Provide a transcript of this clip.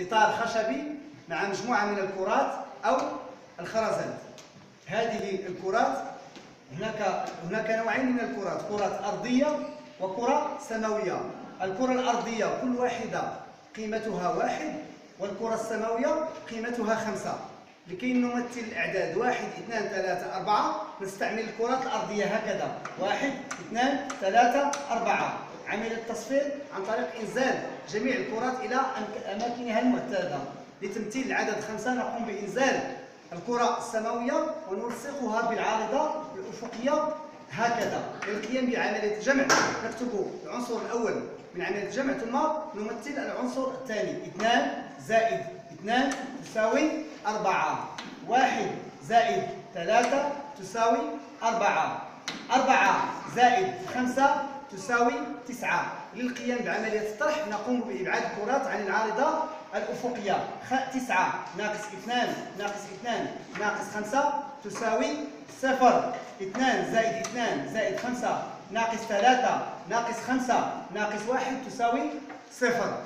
إطار خشبي مع مجموعة من الكرات أو الخرزات هذه الكرات هناك هناك نوعين من الكرات كرات أرضية وكرة سماوية. الكرة الأرضية كل واحدة قيمتها واحد والكرة السماوية قيمتها خمسة. لكي نمثل الأعداد واحد اثنان ثلاثة أربعة. نستعمل الكرات الأرضية هكذا. واحد اثنان ثلاثة أربعة. عملية التصفير عن طريق إنزال جميع الكرات إلى أماكنها المعتادة. لتمثيل العدد خمسة نقوم بإنزال الكرة السماوية ونلصقها بالعارضة الأفقية هكذا. للقيام بعملية الجمع. نكتب العنصر الأول من عملية الجمع ثم نمثل العنصر الثاني. اثنان زائد اثنان تساوي أربعة. واحد زائد ثلاثة تساوي أربعة. أربعة زائد خمسة تساوي تسعة. للقيام بعملية الطرح نقوم بإبعاد الكرات عن العارضة الأفقية. تسعة ناقص اثنان ناقص اثنان ناقص خمسة تساوي صفر. اثنان زائد اثنان زائد خمسة ناقص ثلاثة ناقص خمسة ناقص واحد تساوي صفر.